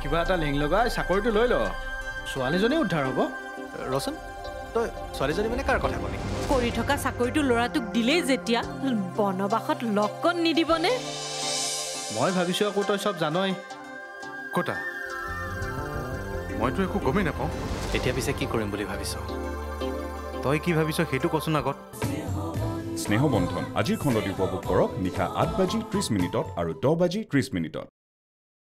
কিবা এটা লিংক লগাই চাকৰিটো লৈ ল। ছোৱালীজনী উদ্ধাৰ হ'ব। ৰচোন তই ছোৱালীজনী মানে কাৰ কথা কলি? কৰি থকা চাকৰিটো ল'ৰাটোক দিলেই যেতিয়া বনবাসত লকণ নিদিবনে? মই ভাবিছোঁ আকৌ তই চব জানই। কতা? মইতো একো গমেই নাপাওঁ। এতিয়া পিছে কি কৰিম বুলি ভাবিছ? তই কি ভাবিছ সেইটো কচোন আগত। স্নেহবন্ধন আজিৰ খণ্ডটি উপভোগ কৰক নিশা আঠ বাজি ত্ৰিছ মিনিটত আৰু দহ বাজি ত্ৰিছ মিনিটত।